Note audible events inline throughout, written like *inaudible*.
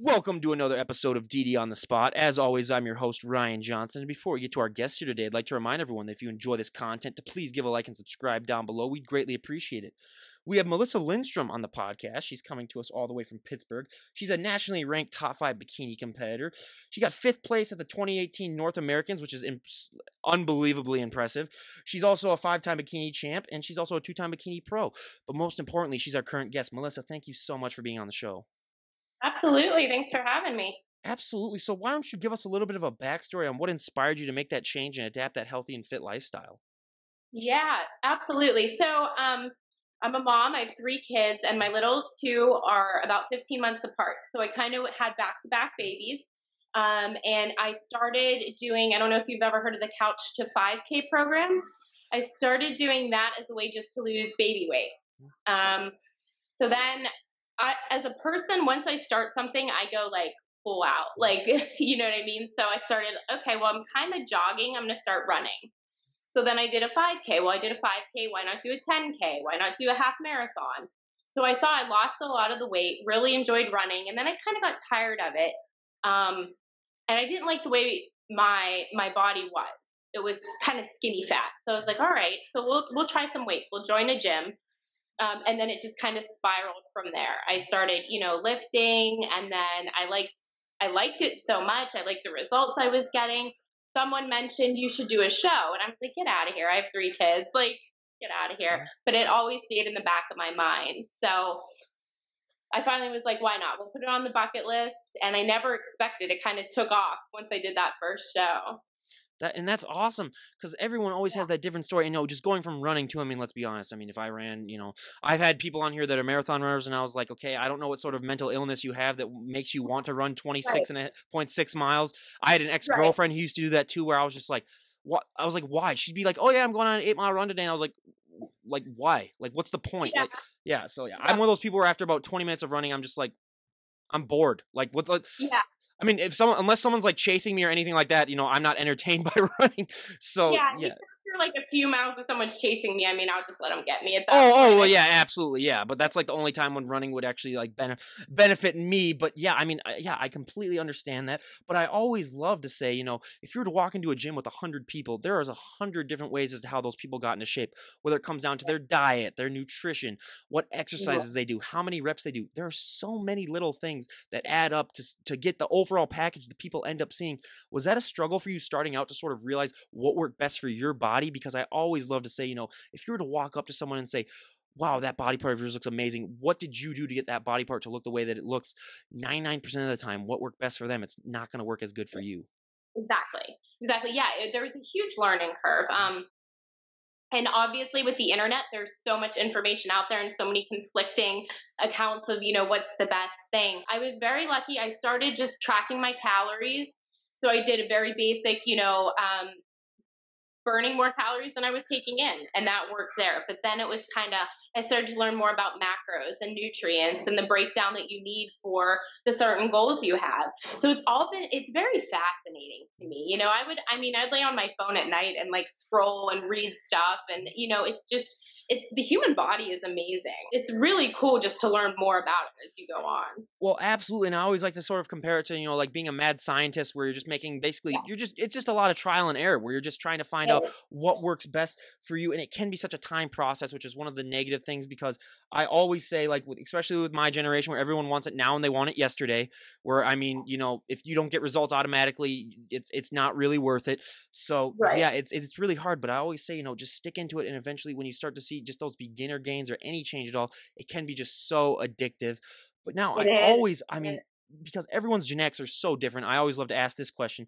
Welcome to another episode of DD on the Spot. As always, I'm your host, Ryan Johnson. And before we get to our guest here today, I'd like to remind everyone that if you enjoy this content, to please give a like and subscribe down below. We'd greatly appreciate it. We have Melissa Lindstrom on the podcast. She's coming to us all the way from Pittsburgh. She's a nationally ranked top five bikini competitor. She got fifth place at the 2018 North Americans, which is imp- unbelievably impressive. She's also a five time bikini champ, and she's also a two time bikini pro. But most importantly, she's our current guest. Melissa, thank you so much for being on the show. Absolutely. Thanks for having me. Absolutely. So, why don't you give us a little bit of a backstory on what inspired you to make that change and adapt that healthy and fit lifestyle? Yeah, absolutely. So, um, I'm a mom. I have three kids, and my little two are about 15 months apart. So, I kind of had back to back babies. Um, and I started doing, I don't know if you've ever heard of the Couch to 5K program. I started doing that as a way just to lose baby weight. Um, so then I, as a person, once I start something, I go like full out, *laughs* like, you know what I mean? So I started, okay, well, I'm kind of jogging. I'm going to start running. So then I did a 5K. Well, I did a 5K. Why not do a 10K? Why not do a half marathon? So I saw I lost a lot of the weight, really enjoyed running, and then I kind of got tired of it. Um, and I didn't like the way my my body was. It was kind of skinny fat. So I was like, all right, so we'll we'll try some weights. We'll join a gym. Um, and then it just kind of spiraled from there. I started, you know, lifting, and then I liked I liked it so much. I liked the results I was getting. Someone mentioned you should do a show, and I'm like, get out of here. I have three kids. Like, get out of here. But it always stayed in the back of my mind. So I finally was like, why not? We'll put it on the bucket list. And I never expected it kind of took off once I did that first show. That and that's awesome because everyone always yeah. has that different story. And you know, just going from running to, I mean, let's be honest. I mean, if I ran, you know, I've had people on here that are marathon runners, and I was like, okay, I don't know what sort of mental illness you have that makes you want to run 26 right. and a point six miles. I had an ex girlfriend right. who used to do that too, where I was just like, what? I was like, why? She'd be like, oh yeah, I'm going on an eight mile run today, and I was like, like why? Like, what's the point? Yeah. Like, yeah. So yeah, yeah, I'm one of those people where after about 20 minutes of running, I'm just like, I'm bored. Like what? Like, yeah. I mean, if someone, unless someone's like chasing me or anything like that, you know, I'm not entertained *laughs* by running. So yeah, yeah like a few miles if someone's chasing me, I mean, I'll just let them get me at that. Oh, oh point. oh, well, yeah, absolutely, yeah. But that's like the only time when running would actually like benefit benefit me. But yeah, I mean, yeah, I completely understand that. But I always love to say, you know, if you were to walk into a gym with a hundred people, there is a hundred different ways as to how those people got into shape. Whether it comes down to their diet, their nutrition, what exercises yeah. they do, how many reps they do. There are so many little things that add up to to get the overall package that people end up seeing. Was that a struggle for you starting out to sort of realize what worked best for your body? Because I always love to say, you know, if you were to walk up to someone and say, wow, that body part of yours looks amazing. What did you do to get that body part to look the way that it looks? 99% of the time, what worked best for them, it's not going to work as good for you. Exactly. Exactly. Yeah. It, there was a huge learning curve. Um, and obviously with the internet, there's so much information out there and so many conflicting accounts of, you know, what's the best thing. I was very lucky. I started just tracking my calories. So I did a very basic, you know, um, burning more calories than I was taking in, and that worked there. But then it was kind of I started to learn more about macros and nutrients and the breakdown that you need for the certain goals you have. So it's all been it's very fascinating to me. You know, I would I mean I'd lay on my phone at night and like scroll and read stuff, and you know it's just it, the human body is amazing. It's really cool just to learn more about it as you go on. Well, absolutely. And I always like to sort of compare it to, you know, like being a mad scientist where you're just making basically, yeah. you're just, it's just a lot of trial and error where you're just trying to find yeah. out what works best for you. And it can be such a time process, which is one of the negative things because I always say, like, with, especially with my generation where everyone wants it now and they want it yesterday, where I mean, you know, if you don't get results automatically, it's, it's not really worth it. So, right. yeah, it's, it's really hard. But I always say, you know, just stick into it. And eventually, when you start to see just those beginner gains or any change at all, it can be just so addictive. But now it I is. always, I mean, because everyone's genetics are so different, I always love to ask this question.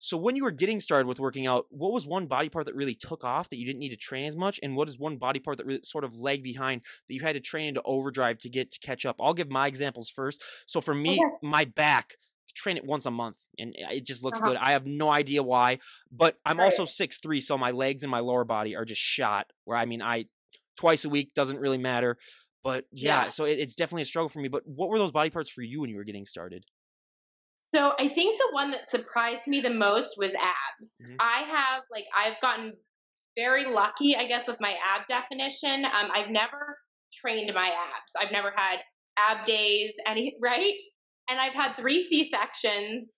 So when you were getting started with working out, what was one body part that really took off that you didn't need to train as much, and what is one body part that really sort of lagged behind that you had to train into overdrive to get to catch up? I'll give my examples first. So for me, okay. my back train it once a month and it just looks uh-huh. good. I have no idea why, but I'm right. also six three, so my legs and my lower body are just shot. Where I mean, I twice a week doesn't really matter. But yeah, yeah. so it, it's definitely a struggle for me. But what were those body parts for you when you were getting started? So I think the one that surprised me the most was abs. Mm-hmm. I have like I've gotten very lucky, I guess, with my ab definition. Um, I've never trained my abs. I've never had ab days, any *laughs* right? and I've had three C sections.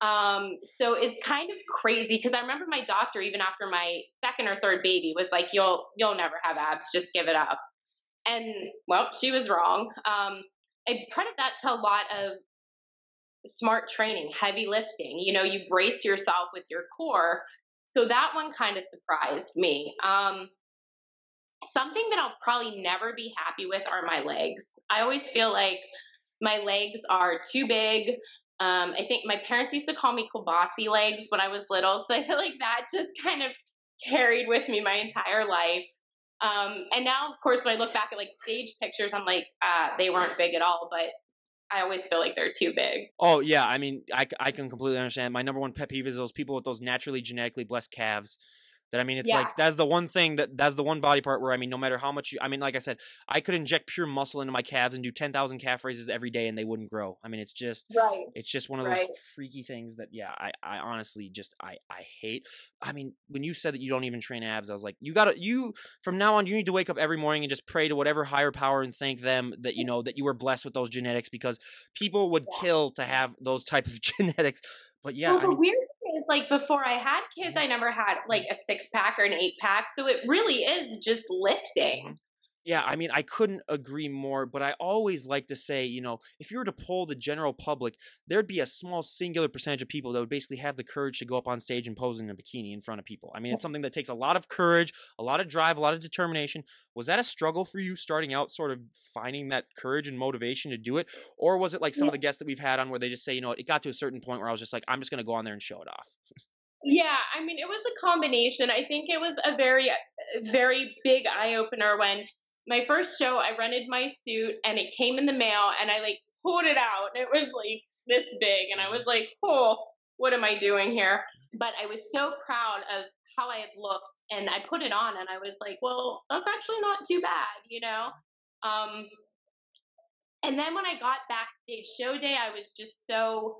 Um, so it's kind of crazy because I remember my doctor, even after my second or third baby, was like, "You'll you'll never have abs. Just give it up." And well, she was wrong. Um, I credit that to a lot of smart training, heavy lifting. You know, you brace yourself with your core. So that one kind of surprised me. Um, something that I'll probably never be happy with are my legs. I always feel like my legs are too big. Um, I think my parents used to call me Kobasi legs when I was little. So I feel like that just kind of carried with me my entire life. Um, and now, of course, when I look back at like stage pictures, I'm like, uh, they weren't big at all, but I always feel like they're too big. Oh yeah, I mean, I, I can completely understand. My number one pet peeve is those people with those naturally genetically blessed calves that I mean, it's yeah. like that's the one thing that that's the one body part where I mean, no matter how much you, I mean, like I said, I could inject pure muscle into my calves and do ten thousand calf raises every day, and they wouldn't grow. I mean, it's just right. It's just one of those right. freaky things that yeah, I I honestly just I I hate. I mean, when you said that you don't even train abs, I was like, you gotta you from now on, you need to wake up every morning and just pray to whatever higher power and thank them that you know that you were blessed with those genetics because people would yeah. kill to have those type of *laughs* genetics. But yeah, well, I mean, weird like before I had kids, mm-hmm. I never had like a six pack or an eight pack. So it really is just lifting. Yeah, I mean, I couldn't agree more, but I always like to say, you know, if you were to poll the general public, there'd be a small singular percentage of people that would basically have the courage to go up on stage and pose in a bikini in front of people. I mean, it's something that takes a lot of courage, a lot of drive, a lot of determination. Was that a struggle for you starting out, sort of finding that courage and motivation to do it? Or was it like some yeah. of the guests that we've had on where they just say, you know, it got to a certain point where I was just like, I'm just going to go on there and show it off? Yeah, I mean, it was a combination. I think it was a very, very big eye opener when my first show, I rented my suit and it came in the mail and I like pulled it out. And it was like this big and I was like, oh, what am I doing here? But I was so proud of how I had looked and I put it on and I was like, well, that's actually not too bad, you know? Um, and then when I got backstage show day, I was just so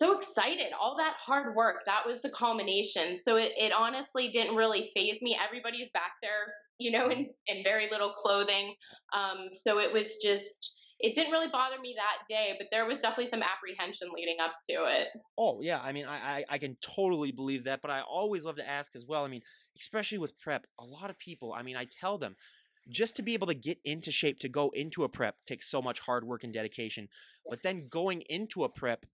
so excited. All that hard work, that was the culmination. So it, it honestly didn't really phase me. Everybody's back there, you know, in, in very little clothing. Um, so it was just, it didn't really bother me that day, but there was definitely some apprehension leading up to it. Oh yeah, I mean, I, I, I can totally believe that, but I always love to ask as well. I mean, especially with prep, a lot of people. I mean, I tell them just to be able to get into shape to go into a prep takes so much hard work and dedication. But then going into a prep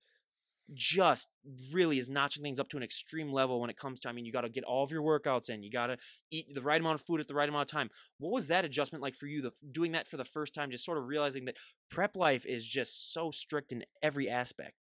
just really is notching things up to an extreme level when it comes to I mean you got to get all of your workouts in you got to eat the right amount of food at the right amount of time. What was that adjustment like for you the, doing that for the first time just sort of realizing that prep life is just so strict in every aspect?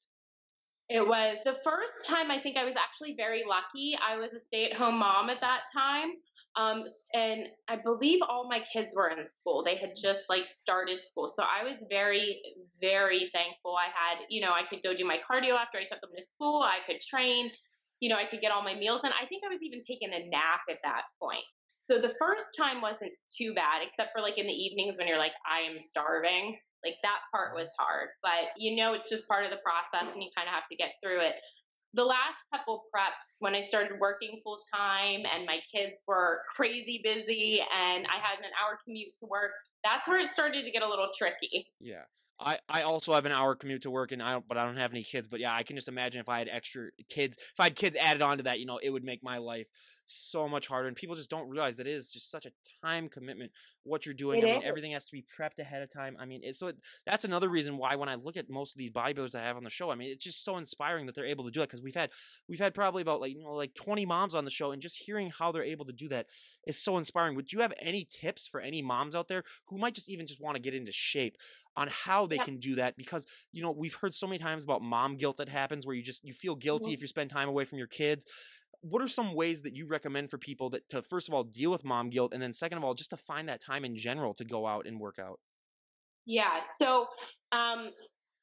It was. The first time I think I was actually very lucky. I was a stay-at-home mom at that time um, and I believe all my kids were in school. They had just like started school. So I was very, very thankful. I had, you know, I could go do my cardio after I took them to school. I could train, you know, I could get all my meals. And I think I was even taking a nap at that point. So the first time wasn't too bad, except for like in the evenings when you're like, I am starving. Like that part was hard, but you know, it's just part of the process and you kind of have to get through it the last couple preps when I started working full time and my kids were crazy busy and I had an hour commute to work, that's where it started to get a little tricky. Yeah. I, I also have an hour commute to work and I don't but I don't have any kids but yeah I can just imagine if I had extra kids if I had kids added on to that you know it would make my life so much harder and people just don't realize that it is just such a time commitment what you're doing it I mean everything has to be prepped ahead of time I mean it's so it, that's another reason why when I look at most of these bodybuilders I have on the show I mean it's just so inspiring that they're able to do it because we've had we've had probably about like you know like 20 moms on the show and just hearing how they're able to do that is so inspiring would you have any tips for any moms out there who might just even just want to get into shape on how they yeah. can do that because you know we've heard so many times about mom guilt that happens where you just you feel guilty mm-hmm. if you spend time away from your kids what are some ways that you recommend for people that to first of all deal with mom guilt and then second of all just to find that time in general to go out and work out yeah so um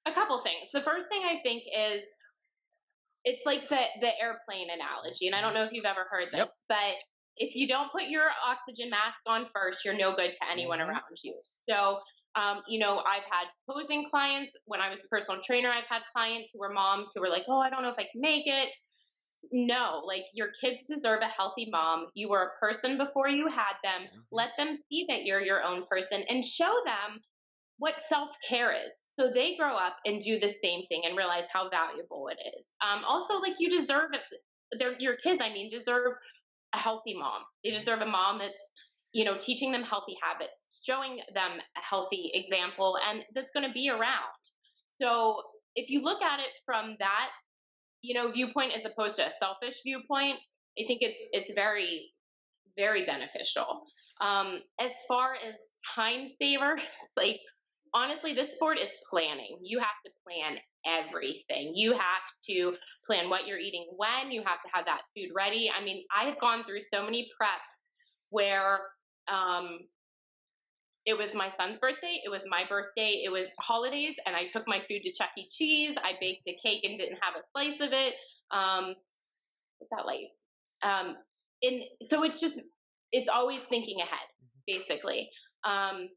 a couple things the first thing i think is it's like the the airplane analogy and i don't know if you've ever heard this yep. but if you don't put your oxygen mask on first you're no good to anyone mm-hmm. around you so um, you know, I've had posing clients when I was a personal trainer. I've had clients who were moms who were like, "Oh, I don't know if I can make it." No, like your kids deserve a healthy mom. You were a person before you had them. Mm-hmm. Let them see that you're your own person and show them what self care is. So they grow up and do the same thing and realize how valuable it is. Um, also, like you deserve it. Your kids, I mean, deserve a healthy mom. They deserve a mom that's, you know, teaching them healthy habits, showing them a healthy example, and that's going to be around. So if you look at it from that, you know, viewpoint as opposed to a selfish viewpoint, I think it's it's very, very beneficial. Um, as far as time savers, *laughs* like honestly, this sport is planning. You have to plan everything. You have to plan what you're eating when, you have to have that food ready. I mean, I have gone through so many preps where um, it was my son's birthday, it was my birthday, it was holidays, and I took my food to Chuck E. Cheese. I baked a cake and didn't have a slice of it. Um, what's that like? Um, and so it's just, it's always thinking ahead, mm-hmm. basically. Um,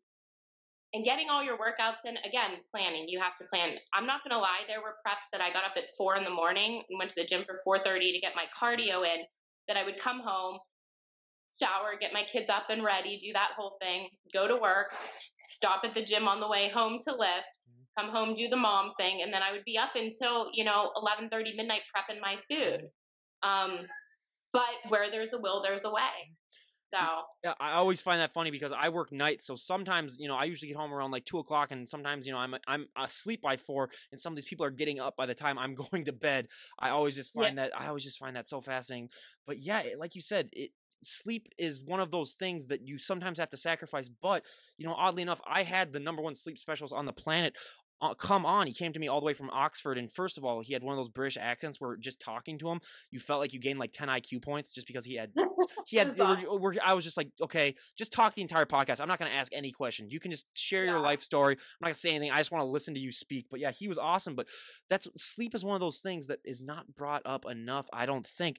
and getting all your workouts in again planning you have to plan i'm not going to lie there were preps that i got up at four in the morning and went to the gym for 4.30 to get my cardio in that i would come home shower get my kids up and ready do that whole thing go to work stop at the gym on the way home to lift mm-hmm. come home do the mom thing and then i would be up until you know 11.30 midnight prepping my food um, but where there's a will there's a way so yeah, I always find that funny because I work nights, so sometimes you know I usually get home around like two o'clock, and sometimes you know I'm I'm asleep by four, and some of these people are getting up by the time I'm *laughs* going to bed. I always just find yeah. that I always just find that so fascinating. But yeah, it, like you said, it sleep is one of those things that you sometimes have to sacrifice. But you know, oddly enough, I had the number one sleep specialist on the planet uh, come on. He came to me all the way from Oxford, and first of all, he had one of those British accents where just talking to him, you felt like you gained like ten IQ points just because he had *laughs* he had. we're, we're, I was just like, okay, just talk the entire podcast. I'm not going to ask any questions. You can just share yeah. your life story. I'm not going to say anything. I just want to listen to you speak. But yeah, he was awesome. But that's sleep is one of those things that is not brought up enough. I don't think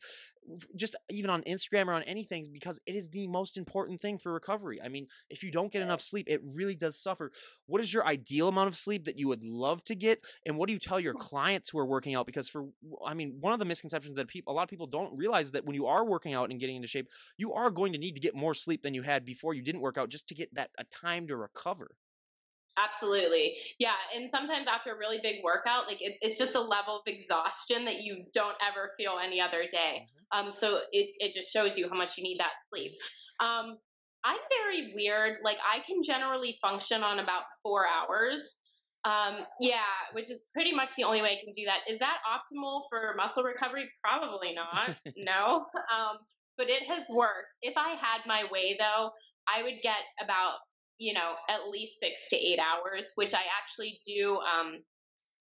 just even on Instagram or on anything because it is the most important thing for recovery. I mean, if you don't get enough sleep, it really does suffer. What is your ideal amount of sleep that you would love to get and what do you tell your hmm. clients who are working out because for I mean, one of the misconceptions that people a lot of people don't realize that when you are working out and getting into shape, you are going to need to get more sleep than you had before you didn't work out just to get that a time to recover. Absolutely. Yeah. And sometimes after a really big workout, like it, it's just a level of exhaustion that you don't ever feel any other day. Mm-hmm. Um, so it, it just shows you how much you need that sleep. Um, I'm very weird. Like I can generally function on about four hours. Um, yeah, which is pretty much the only way I can do that. Is that optimal for muscle recovery? Probably not. *laughs* no. Um, but it has worked. If I had my way though, I would get about you know, at least six to eight hours, which I actually do um,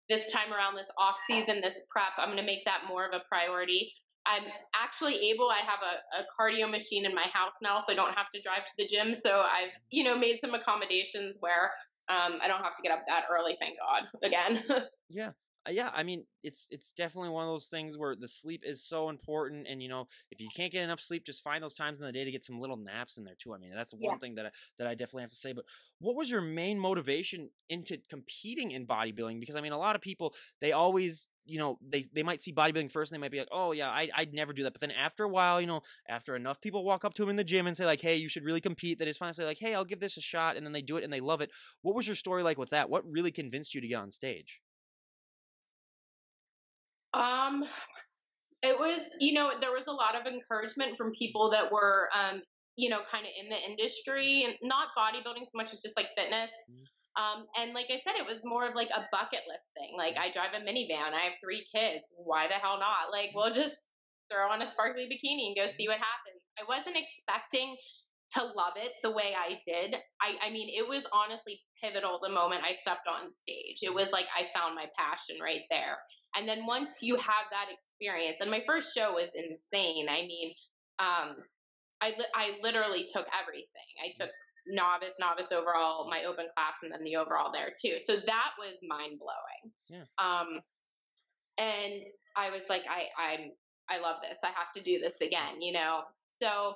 this time around this off season, this prep. I'm going to make that more of a priority. I'm actually able, I have a, a cardio machine in my house now, so I don't have to drive to the gym. So I've, you know, made some accommodations where um, I don't have to get up that early, thank God, again. *laughs* yeah. Uh, yeah, I mean, it's it's definitely one of those things where the sleep is so important, and you know, if you can't get enough sleep, just find those times in the day to get some little naps in there too. I mean, that's one yeah. thing that I, that I definitely have to say. But what was your main motivation into competing in bodybuilding? Because I mean, a lot of people they always you know they they might see bodybuilding first and they might be like oh yeah I, i'd never do that but then after a while you know after enough people walk up to him in the gym and say like hey you should really compete that is finally say like hey i'll give this a shot and then they do it and they love it what was your story like with that what really convinced you to get on stage um, it was, you know, there was a lot of encouragement from people that were, um, you know, kind of in the industry and not bodybuilding so much as just like fitness. Mm-hmm. Um, and like I said, it was more of like a bucket list thing. Like I drive a minivan, I have three kids. Why the hell not? Like we'll just throw on a sparkly bikini and go see what happens. I wasn't expecting to love it the way I did. I, I mean, it was honestly pivotal the moment I stepped on stage. It was like I found my passion right there. And then once you have that experience, and my first show was insane. I mean, um, I, li- I literally took everything. I took novice, novice overall, my open class, and then the overall there too. So that was mind blowing. Yeah. Um, and I was like, I, I'm, I love this. I have to do this again, you know? So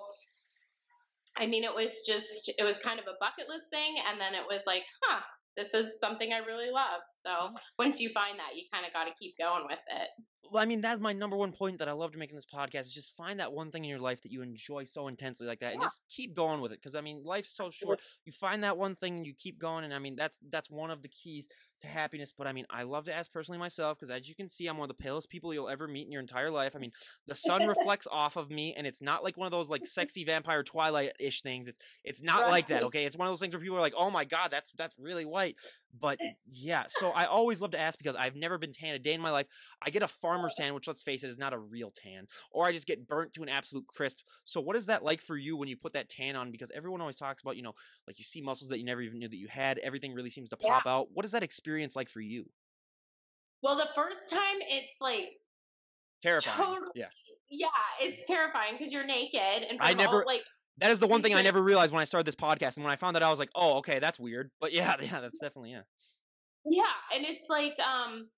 I mean, it was just, it was kind of a bucket list thing. And then it was like, huh, this is something I really love. So once you find that, you kind of got to keep going with it. Well, I mean, that's my number one point that I love to make in this podcast is just find that one thing in your life that you enjoy so intensely like that, yeah. and just keep going with it. Because I mean, life's so short. You find that one thing and you keep going, and I mean, that's that's one of the keys to happiness. But I mean, I love to ask personally myself because as you can see, I'm one of the palest people you'll ever meet in your entire life. I mean, the sun *laughs* reflects off of me, and it's not like one of those like sexy vampire Twilight ish things. It's it's not right. like that. Okay, it's one of those things where people are like, oh my god, that's that's really white. But *laughs* yeah, so I always love to ask because I've never been tan a day in my life. I get a farmer's tan, which let's face it is not a real tan, or I just get burnt to an absolute crisp. So what is that like for you when you put that tan on? Because everyone always talks about, you know, like you see muscles that you never even knew that you had. Everything really seems to pop yeah. out. What is that experience like for you? Well, the first time it's like terrifying. Totally, yeah. Yeah, it's terrifying because you're naked and I never all, like that is the one thing I never realized when I started this podcast, and when I found that, I was like, "Oh, okay, that's weird." But yeah, *laughs* yeah, that's definitely yeah. Yeah, and it's like um,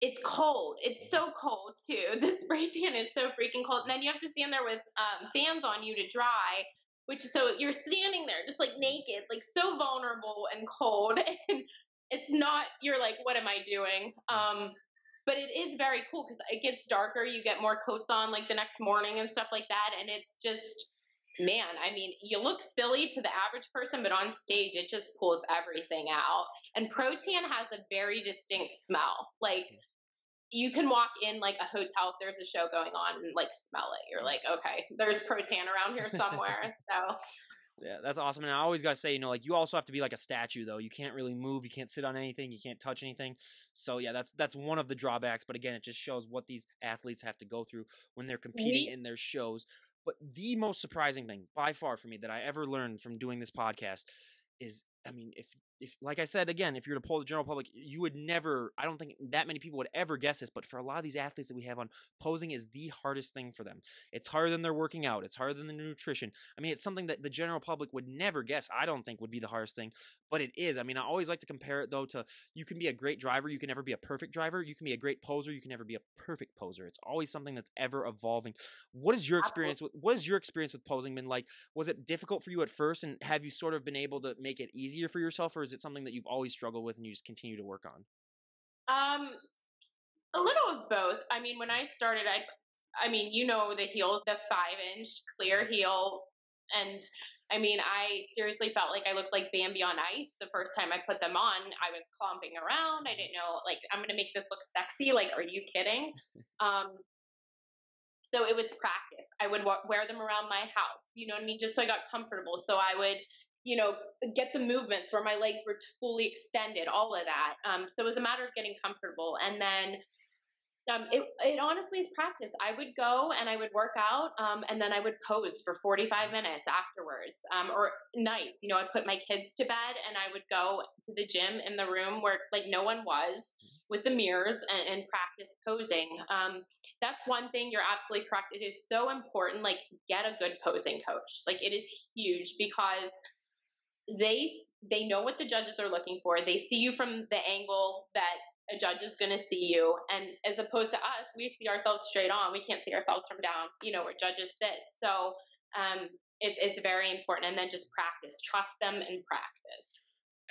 it's cold. It's so cold too. *laughs* The spray tan is so freaking cold, and then you have to stand there with um, fans on you to dry. Which so you're standing there just like naked, like so vulnerable and cold, *laughs* and it's not. You're like, what am I doing? Um, but it is very cool because it gets darker. You get more coats on like the next morning and stuff like that, and it's just man, I mean, you look silly to the average person, but on stage it just pulls everything out. And Protan has a very distinct smell. Like you can walk in like a hotel if there's a show going on and like smell it. You're like, okay, there's Protan around here somewhere. *laughs* so yeah, that's awesome. And I always gotta say, you know, like you also have to be like a statue though. You can't really move, you can't sit on anything, you can't touch anything. So yeah, that's that's one of the drawbacks. But again, it just shows what these athletes have to go through when they're competing in their shows. But the most surprising thing, by far, for me that I ever learned from doing this podcast is I mean, if if like I said again, if you were to poll the general public, you would never. I don't think that many people would ever guess this, but for a lot of these athletes that we have on, posing is the hardest thing for them. It's harder than their working out. It's harder than the nutrition. I mean, it's something that the general public would never guess. I don't think would be the hardest thing, but it is. I mean, I always like to compare it though to you can be a great driver, you can never be a perfect driver. You can be a great poser, you can never be a perfect poser. It's always something that's ever evolving. What is your experience with what is your experience with posing been like? Was it difficult for you at first, and have you sort of been able to make it easier for yourself, or is it something that you've always struggled with and you just continue to work on? Um, a little of both. I mean, when I started, I, I mean, you know, the heels, the five inch clear heel, and I mean, I seriously felt like I looked like Bambi on ice the first time I put them on. I was clomping around. I didn't know, like, I'm going to make this look sexy. Like, are you kidding? *laughs* Um, so it was practice. I would wear them around my house, you know what I mean? Just so I got comfortable. So I would you know, get the movements where my legs were fully extended, all of that. Um, so it was a matter of getting comfortable. And then um, it, it honestly is practice. I would go and I would work out, um, and then I would pose for 45 minutes afterwards, um, or nights. You know, I'd put my kids to bed and I would go to the gym in the room where like no one was with the mirrors and, and practice posing. Um, that's one thing you're absolutely correct. It is so important. Like, get a good posing coach. Like, it is huge because they they know what the judges are looking for. They see you from the angle that a judge is going to see you, and as opposed to us, we see ourselves straight on. We can't see ourselves from down. You know where judges sit. So um, it, it's very important, and then just practice. Trust them and practice.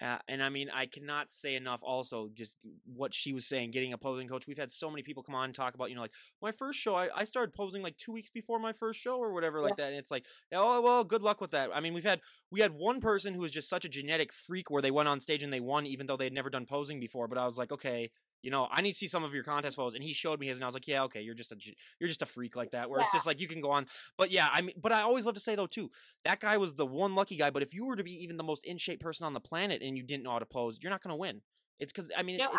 Uh, and I mean, I cannot say enough. Also, just what she was saying, getting a posing coach. We've had so many people come on and talk about, you know, like my first show. I, I started posing like two weeks before my first show or whatever, yeah. like that. And it's like, oh well, good luck with that. I mean, we've had we had one person who was just such a genetic freak where they went on stage and they won, even though they had never done posing before. But I was like, okay, you know, I need to see some of your contest photos. And he showed me his, and I was like, yeah, okay, you're just a you're just a freak like that. Where yeah. it's just like you can go on, but yeah, I mean, but I always love to say though too, that guy was the one lucky guy. But if you were to be even the most in shape person on the planet and you didn't know how to pose, you're not going to win. It's because I mean, no,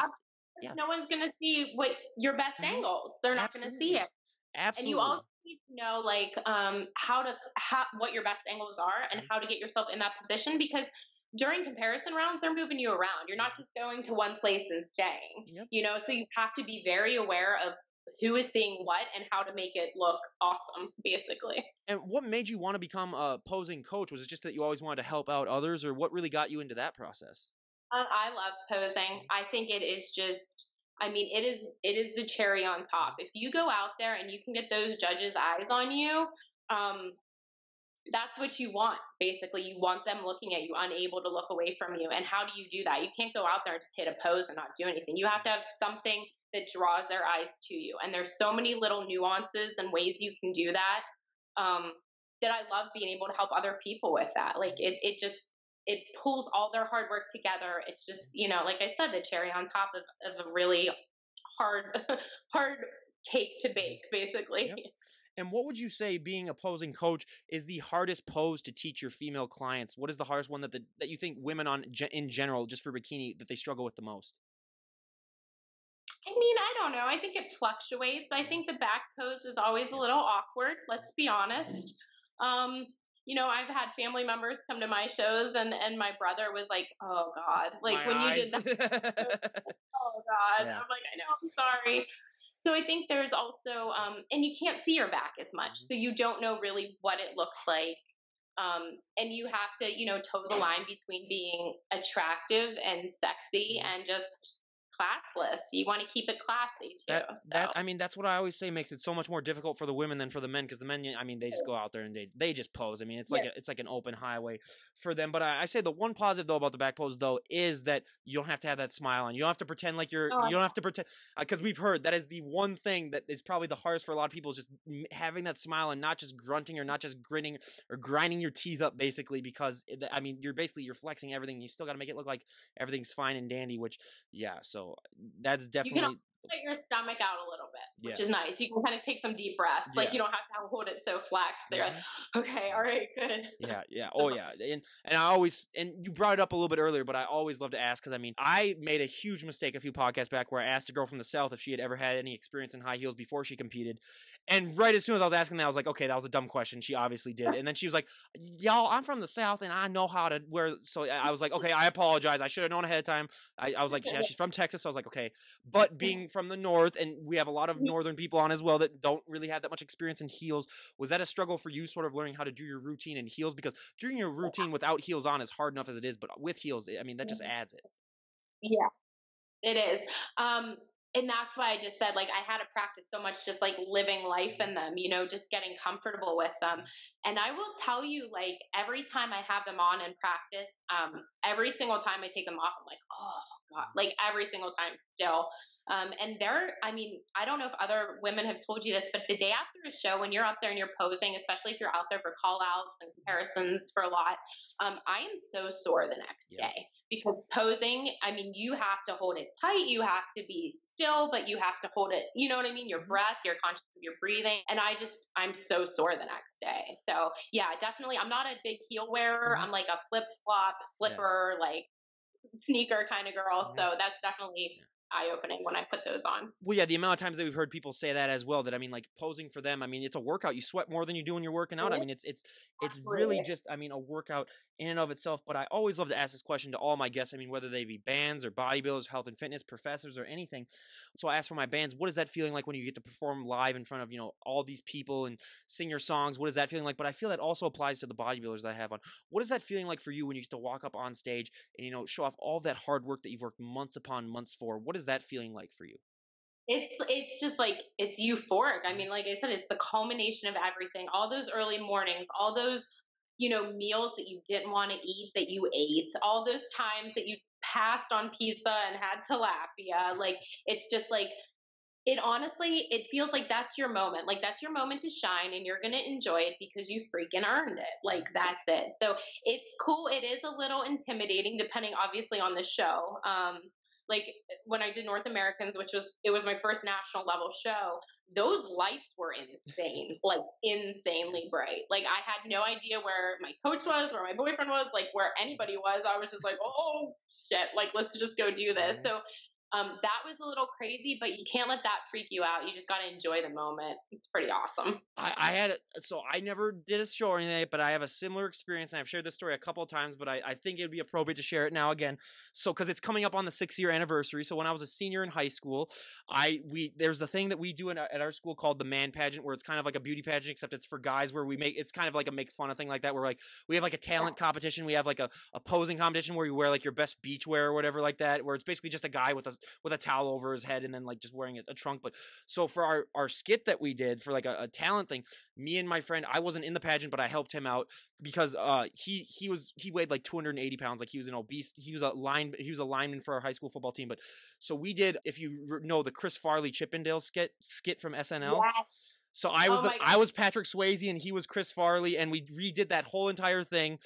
yeah. no one's going to see what your best mm-hmm. angles. They're not going to see it. Absolutely. And you also need to know like um, how to how what your best angles are and mm-hmm. how to get yourself in that position because during comparison rounds, they're moving you around. You're not just going to one place and staying. Yep. You know, so you have to be very aware of who is seeing what and how to make it look awesome, basically. And what made you want to become a posing coach? Was it just that you always wanted to help out others, or what really got you into that process? Uh, I love posing. I think it is just. I mean, it is it is the cherry on top. If you go out there and you can get those judges' eyes on you, um, that's what you want. Basically, you want them looking at you, unable to look away from you. And how do you do that? You can't go out there and just hit a pose and not do anything. You have to have something that draws their eyes to you. And there's so many little nuances and ways you can do that. Um, that I love being able to help other people with that. Like it, it just it pulls all their hard work together. It's just, you know, like I said, the cherry on top of, of a really hard *laughs* hard cake to bake, basically. Yep. And what would you say, being a posing coach, is the hardest pose to teach your female clients? What is the hardest one that the, that you think women on in general, just for bikini, that they struggle with the most? I mean, I don't know. I think it fluctuates. I think the back pose is always a little awkward. Let's be honest. Um, you know, I've had family members come to my shows, and and my brother was like, "Oh God!" Like my when eyes. you did that. *laughs* oh God! Yeah. I'm like, I know. I'm sorry. So I think there's also, um, and you can't see your back as much, mm-hmm. so you don't know really what it looks like. Um, and you have to, you know, toe the line between being attractive and sexy mm-hmm. and just classless. You want to keep it classy too. That, so. that I mean, that's what I always say makes it so much more difficult for the women than for the men because the men, I mean, they just go out there and they they just pose. I mean, it's like yeah. a, it's like an open highway for them. But I, I, say the one positive though about the back pose though is that you don't have to have that smile on. You don't have to pretend like you're. Oh, you don't have to pretend because uh, we've heard that is the one thing that is probably the hardest for a lot of people is just having that smile and not just grunting or not just grinning or grinding your teeth up basically because I mean you're basically you're flexing everything. You still got to make it look like everything's fine and dandy. Which yeah, so that's definitely let your stomach out a little bit, which yeah. is nice. You can kind of take some deep breaths. Yeah. Like you don't have to hold it so flexed. They're like, mm-hmm. okay, all right, good. Yeah, yeah. Oh yeah. And and I always and you brought it up a little bit earlier, but I always love to ask because I mean I made a huge mistake a few podcasts back where I asked a girl from the south if she had ever had any experience in high heels before she competed. And right as soon as I was asking that, I was like, okay, that was a dumb question. She obviously did. And then she was like, y'all, I'm from the south and I know how to wear. So I was like, okay, I apologize. I should have known ahead of time. I, I was like, yeah, she's from Texas. So I was like, okay. But being from the north and we have a lot of mm-hmm. northern people on as well that don't really have that much experience in heels. Was that a struggle for you, sort of learning how to do your routine in heels? Because doing your routine without heels on is hard enough as it is, but with heels, I mean, that just mm-hmm. adds it. Yeah, it is. Um, and that's why I just said like I had to practice so much just like living life in them, you know, just getting comfortable with them. And I will tell you like every time I have them on in practice, um, every single time I take them off, I'm like, oh god, like every single time still. Um, and there, I mean, I don't know if other women have told you this, but the day after a show, when you're up there and you're posing, especially if you're out there for call outs and comparisons for a lot, um, I am so sore the next yeah. day because posing, I mean, you have to hold it tight. You have to be still, but you have to hold it, you know what I mean? Your mm-hmm. breath, you're conscious of your breathing. And I just, I'm so sore the next day. So yeah, definitely. I'm not a big heel wearer. Mm-hmm. I'm like a flip flop, slipper, yeah. like sneaker kind of girl. Mm-hmm. So that's definitely eye opening when I put those on. Well, yeah, the amount of times that we've heard people say that as well. That I mean, like posing for them. I mean, it's a workout. You sweat more than you do when you're working out. I mean, it's it's it's really just. I mean, a workout in and of itself. But I always love to ask this question to all my guests. I mean, whether they be bands or bodybuilders, health and fitness professors, or anything. So I ask for my bands, what is that feeling like when you get to perform live in front of you know all these people and sing your songs? What is that feeling like? But I feel that also applies to the bodybuilders that I have on. What is that feeling like for you when you get to walk up on stage and you know show off all that hard work that you've worked months upon months for? What is that feeling like for you? It's it's just like it's euphoric. I mean, like I said, it's the culmination of everything. All those early mornings, all those you know meals that you didn't want to eat that you ate, all those times that you passed on pizza and had tilapia. Like it's just like it honestly it feels like that's your moment like that's your moment to shine and you're going to enjoy it because you freaking earned it like that's it so it's cool it is a little intimidating depending obviously on the show um like when I did North Americans, which was it was my first national level show, those lights were insane, like insanely bright. Like I had no idea where my coach was, where my boyfriend was, like where anybody was. I was just like, oh shit, like let's just go do this. So um, that was a little crazy, but you can't let that freak you out. You just got to enjoy the moment. It's pretty awesome. I, I, had so I never did a show or anything, but I have a similar experience, and I've shared this story a couple of times. But I, I think it would be appropriate to share it now again. So because it's coming up on the six year anniversary. So when I was a senior in high school, I we there's a thing that we do in, at our school called the man pageant, where it's kind of like a beauty pageant, except it's for guys. Where we make it's kind of like a make fun of thing like that. Where like we have like a talent competition, we have like a, a posing competition where you wear like your best beachwear or whatever like that. Where it's basically just a guy with a with a towel over his head and then like just wearing a, a trunk. But so for our our skit that we did for like a, a talent thing, me and my friend, I wasn't in the pageant, but I helped him out because uh he he was he weighed like 280 pounds, like he was an obese. He was a line he was a lineman for our high school football team. But so we did, if you know the Chris Farley Chippendale skit skit from SNL. Yes. So I was Oh the I was Patrick Swayze and he was Chris Farley and we redid that whole entire thing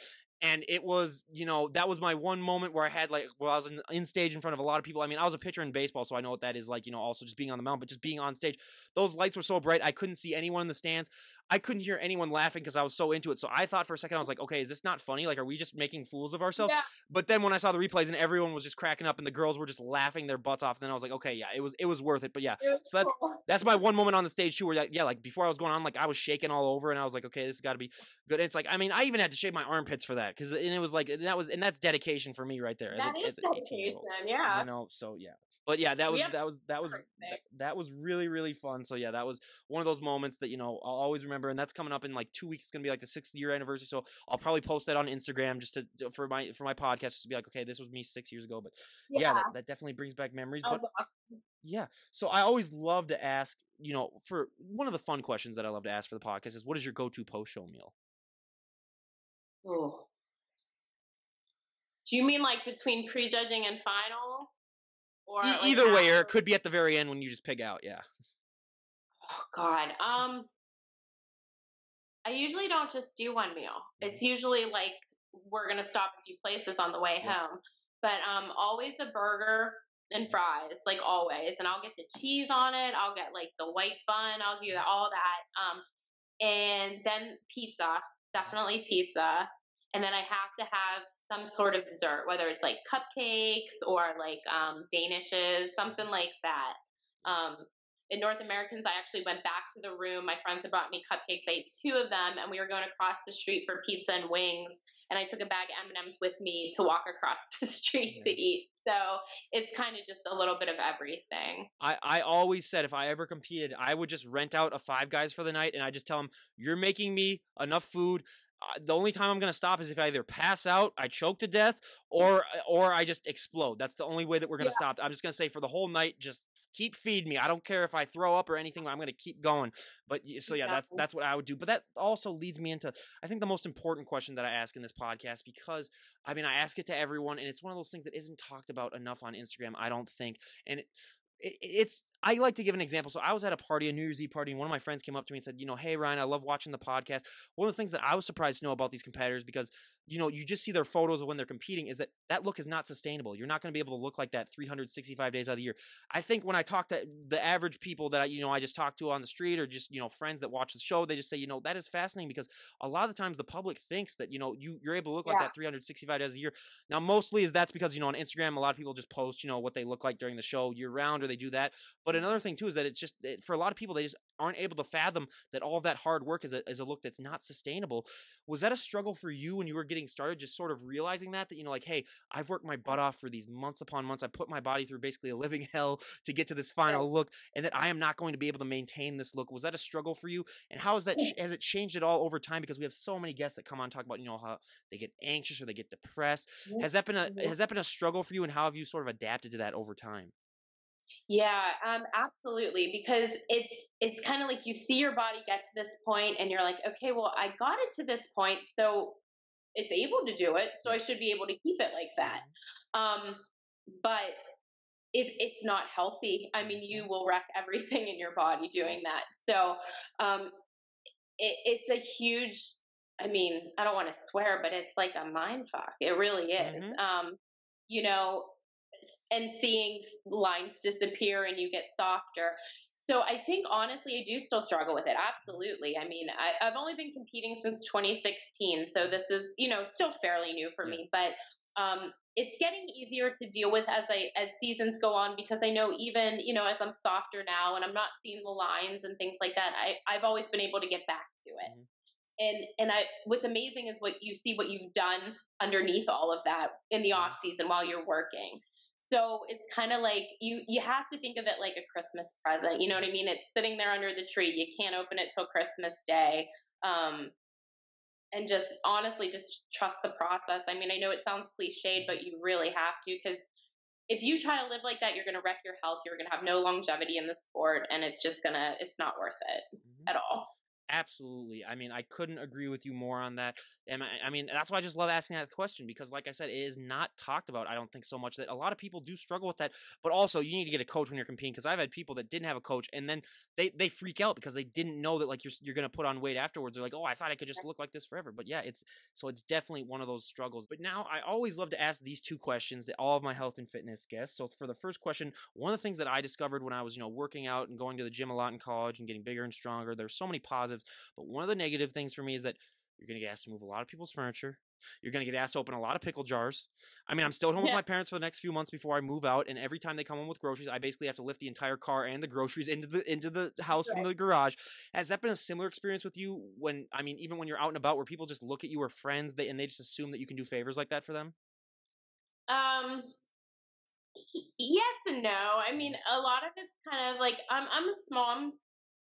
and it was you know that was my one moment where I had like well I was in, in stage in front of a lot of people. I mean I was a pitcher in baseball so I know what that is like you know also just being on the mound but just being on stage. Those lights were so bright I couldn't see anyone in the stands. I couldn't hear anyone laughing because I was so into it. So I thought for a second I was like okay is this not funny like are we just making fools of ourselves? Yeah. But then when I saw the replays and everyone was just cracking up and the girls were just laughing their butts off and then I was like okay yeah it was it was worth it. But yeah It So that's- cool. that's my one moment on the stage too, where like, yeah, like before I was going on, like I was shaking all over, and I was like, okay, this has got to be good. And it's like, I mean, I even had to shave my armpits for that because, and it was like, and that was, and that's dedication for me right there. As That a, is dedication. Yeah. you know. So yeah, but yeah, that was that was that was that, that was really really fun. So yeah, that was one of those moments that you know I'll always remember, and that's coming up in like two weeks. It's gonna be like the sixth year anniversary, so I'll probably post that on Instagram just to for my for my podcast just to be like, okay, this was me six years ago. But yeah, that, that definitely brings back memories. That But awesome. yeah. So I always love to ask, you know, for one of the fun questions that I love to ask for the podcast is what is your go to post show meal? Ooh. Do you mean like between prejudging and final? Or E- like either way, or it could be at the very end when you just pig out. Yeah. Oh God. Um I usually don't just do one meal. It's usually like we're gonna stop a few places on the way Yeah. home. But um always the burger and fries, like always. And I'll get the cheese on it, I'll get like the white bun, I'll do all that. Um and then pizza, definitely pizza. And then I have to have some sort of dessert, whether it's like cupcakes or like um danishes, something like that. Um in North Americans, I actually went back to the room. My friends had brought me cupcakes. I ate two of them, and we were going across the street for pizza and wings. And I took a bag of M&Ms with me to walk across *laughs* the street to eat. So it's kind of just a little bit of everything. I, I always said if I ever competed, I would just rent out a Five Guys for the night and I just tell them, you're making me enough food. Uh, the only time I'm going to stop is if I either pass out, I choke to death, or or I just explode. That's the only way that we're going to stop. I'm just going to say for the whole night, just keep feeding me. I don't care if I throw up or anything. I'm going to keep going. But so yeah, that's that's what I would do. But that also leads me into I think the most important question that I ask in this podcast because I mean I ask it to everyone and it's one of those things that isn't talked about enough on Instagram. I don't think, and it, it's I like to give an example. So I was at a party, a New Year's Eve party, and one of my friends came up to me and said, "You know, hey Ryan, I love watching the podcast." One of the things that I was surprised to know about these competitors because you know you just see their photos of when they're competing is that that look is not sustainable. You're not going to be able to look like that 365 days out of the year. I think when I talk to the average people that I, you know I just talk to on the street or just you know friends that watch the show, they just say, you know, that is fascinating because a lot of the times the public thinks that you know you you're able to look like that 365 days a year. Now, mostly is that's because you know on Instagram, a lot of people just post you know what they look like during the show year round, or they do that. But mm. another thing too is that it's just it, for a lot of people they just aren't able to fathom that all that hard work is a is a look that's not sustainable. Was that a struggle for you when you were getting started? Just sort of realizing that that you know like, hey, I've worked my butt off for these months upon months. I put my body through basically a living *laughs* hell to get to this final look, and that I am not going to be able to maintain this look. Was that a struggle for you? And how has that has it changed at all over time? Because we have so many guests that come on talk about you know how they get anxious or they get depressed. Has that been a has that been a struggle for you, and how have you sort of adapted to that over time? Yeah, um, absolutely. Because it's it's kind of like you see your body get to this point, and you're like, okay, well, I got it to this point, so it's able to do it, so I should be able to keep it like that. Um, but it, it's not healthy. I mean, you will wreck everything in your body doing that. So um, it, it's a huge. I mean, I don't want to swear, but it's like a mind fuck. It really is. Mhm. Um, you know, and seeing lines disappear and you get softer. So I think honestly, I do still struggle with it. Absolutely. I mean, I, I've only been competing since 2016, so this is you know still fairly new for Yeah. me, but um, it's getting easier to deal with as I as seasons go on because I know even you know as I'm softer now and I'm not seeing the lines and things like that, I I've always been able to get back to it. Mhm. And and I what's amazing is what you see what you've done underneath all of that in the off season while you're working. So it's kind of like you you have to think of it like a Christmas present. You know what I mean? It's sitting there under the tree. You can't open it till Christmas Day. Um, and just honestly, just trust the process. I mean, I know it sounds cliched, but you really have to because if you try to live like that, you're going to wreck your health. You're going to have no longevity in the sport, and it's just gonna, it's not worth it mm-hmm. at all. Absolutely. I mean, I couldn't agree with you more on that. And I, I, mean, that's why I just love asking that question because, like I said, it is not talked about. I don't think so much that a lot of people do struggle with that. But also, you need to get a coach when you're competing because I've had people that didn't have a coach and then they, they freak out because they didn't know that like you're you're gonna put on weight afterwards. They're like, oh, I thought I could just look like this forever. But yeah, it's so it's definitely one of those struggles. But now I always love to ask these two questions that all of my health and fitness guests. So for the first question, one of the things that I discovered when I was you know working out and going to the gym a lot in college and getting bigger and stronger, there's so many positives. But one of the negative things for me is that you're going to get asked to move a lot of people's furniture. You're going to get asked to open a lot of pickle jars. I mean, I'm still at home yeah. with my parents for the next few months before I move out, and every time they come home with groceries, I basically have to lift the entire car and the groceries into the into the house right. from the garage. Has that been a similar experience with you? When I mean, even when you're out and about, where people just look at you or friends, they, and they just assume that you can do favors like that for them? Um, yes and no. I mean, a lot of it's kind of like I'm I'm a small, I'm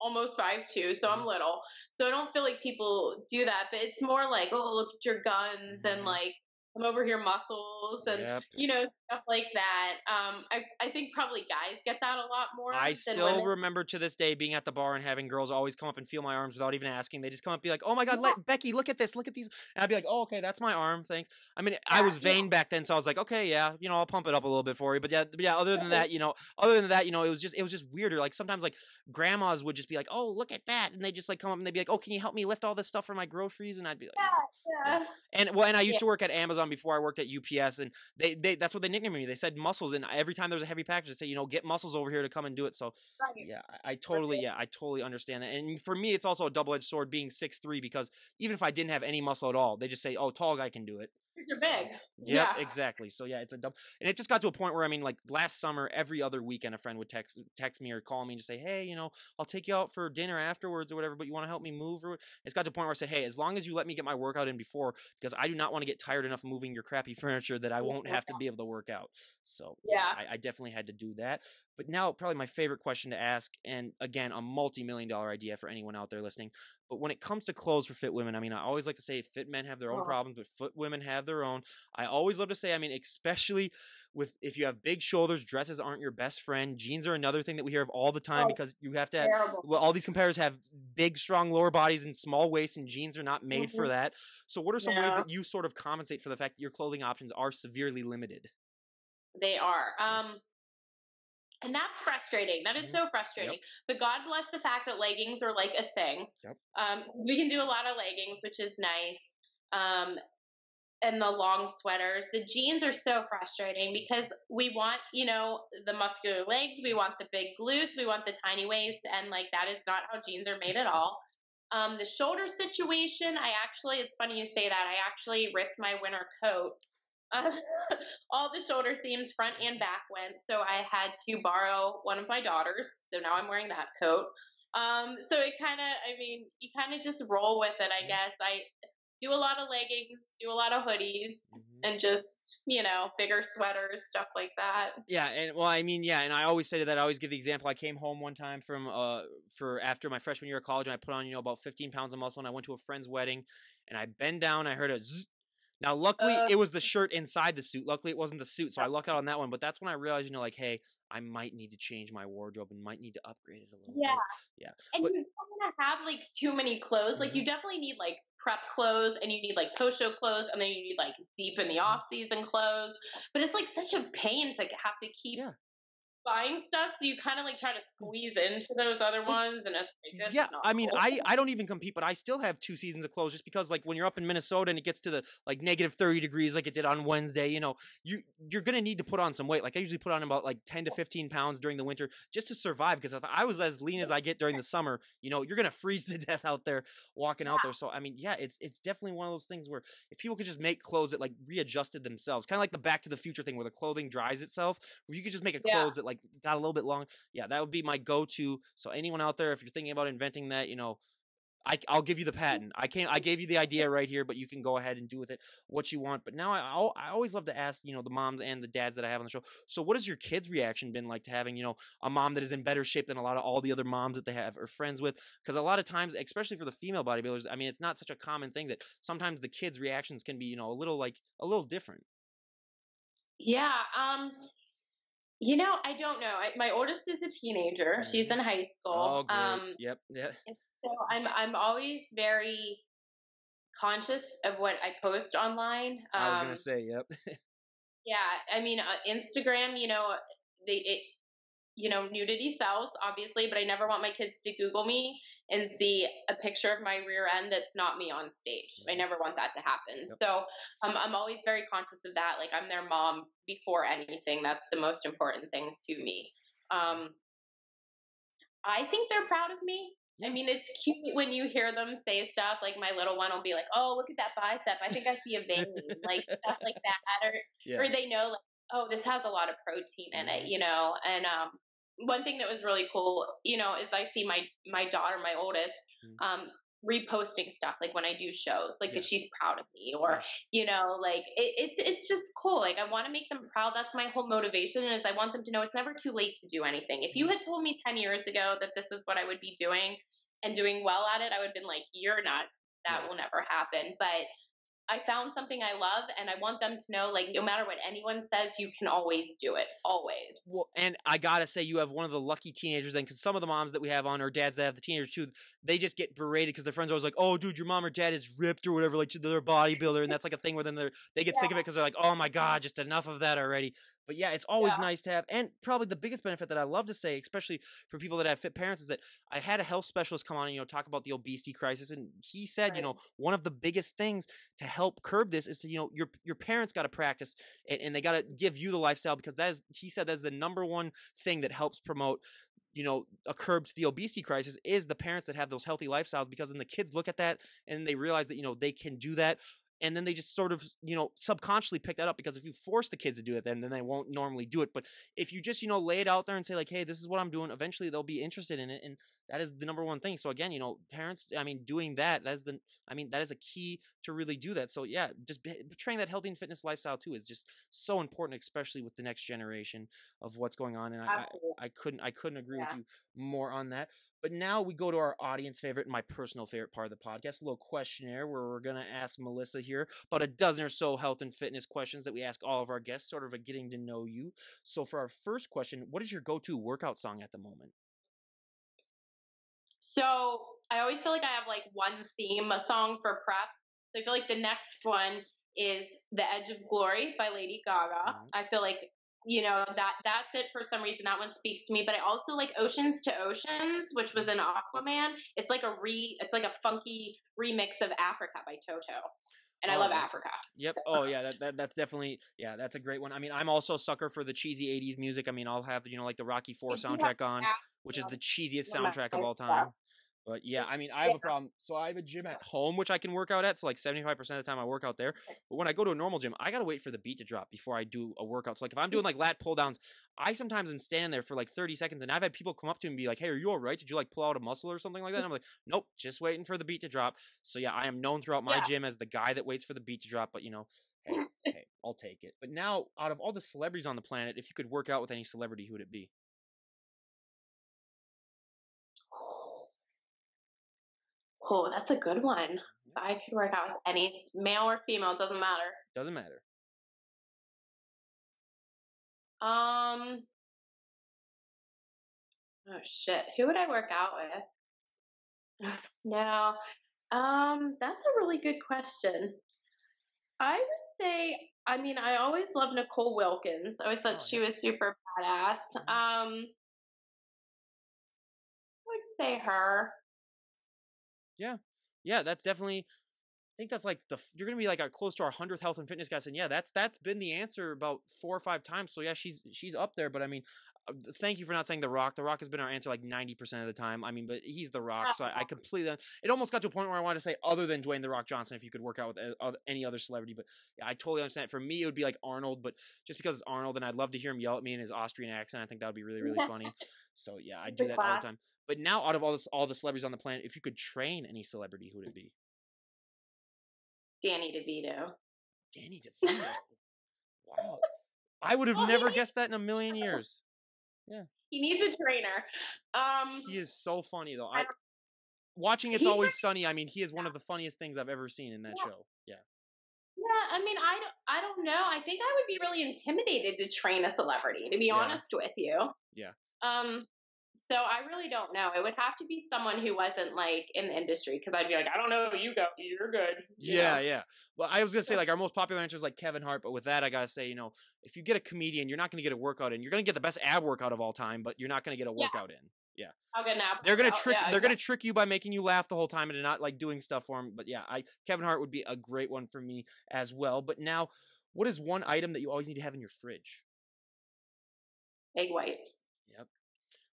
almost five two, so I'm mm-hmm. little. So I don't feel like people do that, but it's more like, oh, look at your guns and mm-hmm. like come over here muscles and yep. you know stuff like that. Um, I I think probably guys get that a lot more. I still women. remember to this day being at the bar and having girls always come up and feel my arms without even asking. They just come up and be like, "Oh my god, let, Becky, look at this, look at these," and I'd be like, "Oh, okay, that's my arm, thanks." I mean, yeah, I was vain yeah. back then, so I was like, "Okay, yeah, you know, I'll pump it up a little bit for you." But yeah, but yeah. Other than that, you know, other than that, you know, it was just it was just weirder. Like sometimes like grandmas would just be like, "Oh, look at that," and they just like come up and they'd be like, "Oh, can you help me lift all this stuff for my groceries?" And I'd be like, "Yeah, yeah." And well, and I used to work at Amazon before I worked at UPS, and they they that's what they nicknamed me. They said muscles, and every time there's a heavy package, they say, you know, get muscles over here to come and do it. So right. yeah, I, I totally yeah, I totally understand that. And for me, it's also a double edged sword being six three because even if I didn't have any muscle at all, they just say, oh, tall guy can do it. You're big. Yep, yeah, exactly. So yeah, it's a double, and it just got to a point where I mean, like last summer, every other weekend, a friend would text text me or call me and just say, "Hey, you know, I'll take you out for dinner afterwards or whatever, but you want to help me move?" Or it's got to a point where I said, "Hey, as long as you let me get my workout in before, because I do not want to get tired enough moving your crappy *laughs* furniture that I won't have to be able to work out." So yeah, I, I definitely had to do that. But now, probably my favorite question to ask, and again, a multi million dollar idea for anyone out there listening. But when it comes to clothes for fit women, I mean, I always like to say fit men have their own oh. problems, but fit women have their own. I always love to say, I mean, especially with if you have big shoulders, dresses aren't your best friend. Jeans are another thing that we hear of all the time oh, because you have to have, well, all these competitors have big, strong lower bodies and small waists, and jeans are not made mm-hmm. for that. So, what are some yeah. ways that you sort of compensate for the fact that your clothing options are severely limited? They are. Um, and that's frustrating. That is mm-hmm. so frustrating. Yep. But God bless the fact that leggings are like a thing. Yep. Um, we can do a lot of leggings, which is nice. Um, and the long sweaters. The jeans are so frustrating because we want, you know, the muscular legs, we want the big glutes, we want the tiny waist, and like that is not how jeans are made at *laughs* all. Um, the shoulder situation, I actually, it's funny you say that. I actually ripped my winter coat uh, *laughs* all the shoulder seams, front and back, went. So I had to borrow one of my daughters. So now I'm wearing that coat. Um, so it kind of, I mean, you kind of just roll with it, I guess. I do a lot of leggings, do a lot of hoodies, mm-hmm. and just, you know, bigger sweaters, stuff like that. Yeah. And well, I mean, yeah. And I always say to that, I always give the example. I came home one time from, uh, for after my freshman year of college and I put on, you know, about 15 pounds of muscle and I went to a friend's wedding and I bend down, I heard a zzz, now, luckily, uh, it was the shirt inside the suit. Luckily, it wasn't the suit, so I lucked out on that one. But that's when I realized, you know, like, hey, I might need to change my wardrobe and might need to upgrade it a little yeah. bit. Yeah. And but, you don't want to have like too many clothes. Mm-hmm. Like, you definitely need like prep clothes and you need like post show clothes and then you need like deep in the mm-hmm. off season clothes. But it's like such a pain to have to keep yeah buying stuff, so you kind of like try to squeeze into those other ones, and it's like, yeah. I mean, cool. I I don't even compete, but I still have two seasons of clothes just because like when you're up in Minnesota and it gets to the like negative thirty degrees, like it did on Wednesday, you know, you you're gonna need to put on some weight. Like I usually put on about like ten to fifteen pounds during the winter just to survive. Because if I was as lean as I get during the summer, you know, you're gonna freeze to *laughs* death out there walking yeah. out there. So I mean, yeah, it's it's definitely one of those things where if people could just make clothes that like readjusted themselves, kind of like the Back to the Future thing where the clothing dries itself, where you could just make a clothes yeah. that like got a little bit long. Yeah, that would be my go-to. So anyone out there, if you're thinking about inventing that, you know, I, will give you the patent. I can't. I gave you the idea right here, but you can go ahead and do with it what you want. But now I, I always love to ask, you know, the moms and the dads that I have on the show. So, what has your kids' reaction been like to having, you know, a mom that is in better shape than a lot of all the other moms that they have or friends with? Because a lot of times, especially for the female bodybuilders, I mean, it's not such a common thing that sometimes the kids' reactions can be, you know, a little like a little different. Yeah. Um You know, I don't know. I, my oldest is a teenager. She's in high school. Oh, great. Um, yep. Yeah. so I'm I'm always very conscious of what I post online. Um, I was gonna say, yep. *laughs* Yeah, I mean, uh, Instagram, you know, they it, you know, nudity sells obviously, but I never want my kids to Google me and see a picture of my rear end that's not me on stage. I never want that to happen. Yep. So um, I'm always very conscious of that. Like I'm their mom before anything. That's the most important thing to me. Um, I think they're proud of me. I mean, it's cute when you hear them say stuff like my little one will be like, "Oh, look at that bicep! I think I see a vein," like stuff like that, or Yeah. or they know like, oh, this has a lot of protein in it, you know. And um, one thing that was really cool, you know, is I see my my daughter, my oldest, Mhm. um, reposting stuff like when I do shows, like Yeah. that she's proud of me, or Yeah. you know, like it, it's it's just cool. Like I want to make them proud. That's my whole motivation is I want them to know it's never too late to do anything. If you Mm-hmm. had told me ten years ago that this is what I would be doing and doing well at it, I would have been like, you're nuts. That Yeah. will never happen. But I found something I love, and I want them to know, like, no matter what anyone says, you can always do it. Always. Well, and I gotta say, you have one of the lucky teenagers then, because some of the moms that we have on, or dads that have the teenagers too, they just get berated because their friends are always like, "Oh, dude, your mom or dad is ripped or whatever, like they're a bodybuilder," and that's like a thing where then they they get sick of it because they're like, "Oh my god, just enough of that already." But yeah, it's always Yeah. nice to have, and probably the biggest benefit that I love to say, especially for people that have fit parents, is that I had a health specialist come on and you know talk about the obesity crisis, and he said, you know, one of the biggest things to help curb this is to you know your your parents got to practice and, and they got to give you the lifestyle because that is he said that's the number one thing that helps promote you know a curb to the obesity crisis is the parents that have those healthy lifestyles because then the kids look at that and they realize that you know they can do that and then they just sort of you know subconsciously pick that up because if you force the kids to do it then then they won't normally do it but if you just you know lay it out there and say like hey this is what i'm doing eventually they'll be interested in it and that is the number one thing so again you know parents i mean doing that that's the i mean that is a key to really do that so yeah just portraying that healthy and fitness lifestyle too is just so important especially with the next generation of what's going on and I, I I couldn't I couldn't agree Yeah. with you more on that. But now we go to our audience favorite and my personal favorite part of the podcast, a little questionnaire where we're gonna ask Melissa here about a dozen or so health and fitness questions that we ask all of our guests, sort of a getting to know you. So for our first question, what is your go-to workout song at the moment? So I always feel like I have like one theme, a song for prep. So I feel like the next one is "The Edge of Glory" by Lady Gaga. Mhm. I feel like you know that that's it for some reason. That one speaks to me. But I also like "Oceans to Oceans," which was an Aquaman. It's like a re, it's like a funky remix of "Africa" by Toto, and I Oh, love. Africa. Yep. Oh yeah, that, that that's definitely yeah, that's a great one. I mean, I'm also a sucker for the cheesy '80s music. I mean, I'll have you know like the Rocky Four I do have soundtrack on, which is the cheesiest One of my soundtrack of all time. But yeah, I mean, I have a problem. So I have a gym at home, which I can work out at. So like 75% of the time I work out there. Eh. But when I go to a normal gym, I got to wait for the beat to drop before I do a workout. So like if I'm mm. doing like lat pull downs, I sometimes am standing there for like 30 seconds and I've had people come up to me and be like, hey, are you all right? Did you like pull out a muscle or something like that? Mm. And I'm like, nope, just waiting for the beat to drop. So yeah, I am known throughout my Yeah. gym as the guy that waits for the beat to drop. But you know, hey, *laughs* hey, I'll take it. But now, out of all the celebrities on the planet, if you could work out with any celebrity, who would it be? Oh, that's a good one. I could work out with any male or female, doesn't matter. Doesn't matter. Um. Oh shit! Who would I work out with? *sighs* now, um, that's a really good question. I would say, I mean, I always loved Nicole Wilkins. I always thought Oh, she was super badass. Mhm. Um, I would say her. Yeah, Yeah, that's definitely. I think that's like the you're gonna be like a close to our hundredth health and fitness guest, and yeah, that's that's been the answer about four or five times. So yeah, she's she's up there. But I mean, uh, thank you for not saying the Rock. The Rock has been our answer like ninety percent of the time. I mean, but he's the Rock, so I, I *laughs* completely. It almost got to a point where I wanted to say other than Dwayne the Rock Johnson, if you could work out with any other celebrity. But yeah, I totally understand. For me, it would be like Arnold, but just because it's Arnold, and I'd love to hear him yell at me in his Austrian accent. I think that would be really really *laughs* funny. So yeah, I do that all the time. But now, out of all this, all the celebrities on the planet, if you could train any celebrity, who would it be? Danny DeVito. Danny DeVito. wow. I would have Oh, never guessed that in a million *laughs* years. Yeah. He needs a trainer. Um, He is so funny though. I watching It's Always Sunny, I mean, he is one of the funniest things I've ever seen in that Yeah. show. Yeah. Yeah, Yeah, I mean, I don't, I don't know. I think I would be really intimidated to train a celebrity, to be Yeah. honest with you. Yeah. Um. So I really don't know. It would have to be someone who wasn't like in the industry, because I'd be like, I don't know, you go, you're good. you Yeah, know? yeah. Well, I was gonna say like our most popular answer is like Kevin Hart, but with that, I gotta say, you know, if you get a comedian, you're not gonna get a workout in. You're gonna get the best ab workout of all time, but you're not gonna get a Yeah. workout in. I'll get an apple. They're gonna trick. yeah, they're gonna trick you by making you laugh the whole time and not like doing stuff for them. But yeah, I Kevin Hart would be a great one for me as well. But now, what is one item that you always need to have in your fridge? egg whites.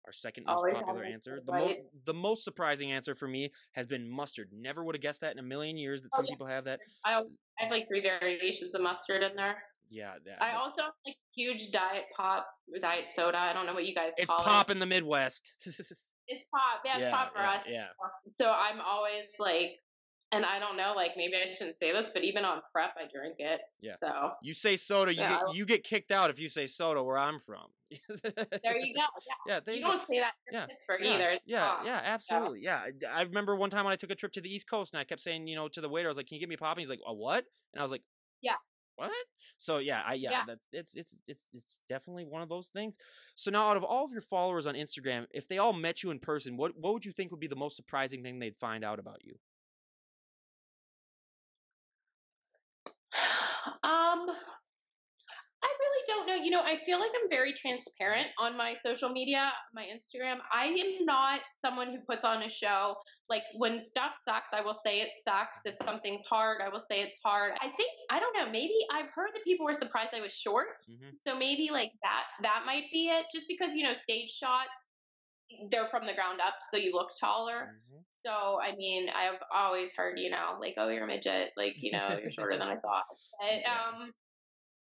Our second most Always popular answer. The most whites. the most surprising answer for me has been mustard. Never would have guessed that in a million years that Oh, some yeah. people have that. *laughs* I, I have like three variations of mustard in there. Yeah, that, I also have like huge diet pop, diet soda. I don't know what you guys it's call pop it. in the Midwest. *laughs* It's pop. Yeah, it's Yeah, pop for yeah, us. yeah. So I'm always like, and I don't know, like maybe I shouldn't say this, but even on prep, I drink it. Yeah. So you say soda, you Yeah, get you get kicked out if you say soda where I'm from. *laughs* there you go. Yeah. Yeah, you don't say that in Yeah, Pittsburgh yeah, either. It's Yeah, yeah, absolutely. Yeah. I, I remember one time when I took a trip to the East Coast and I kept saying, you know, to the waiter, I was like, "Can you get me a pop?" And he's like, "A what?" And I was like, Yeah. What? So yeah, I yeah, Yeah. that's it's it's it's it's definitely one of those things. So now, out of all of your followers on Instagram, if they all met you in person, what what would you think would be the most surprising thing they'd find out about you? Um, I really don't know. You know, I feel like I'm very transparent on my social media, my Instagram. I am not someone who puts on a show. Like when stuff sucks, I will say it sucks. If something's hard, I will say it's hard. I think I don't know. Maybe I've heard that people were surprised I was short. hmm So maybe like that that might be it. Just because you know stage shots, they're from the ground up, so you look taller. hmm So I mean, I've always heard, you know, like, oh, you're a midget, like, you know, you're shorter than I *laughs* thought. But, um,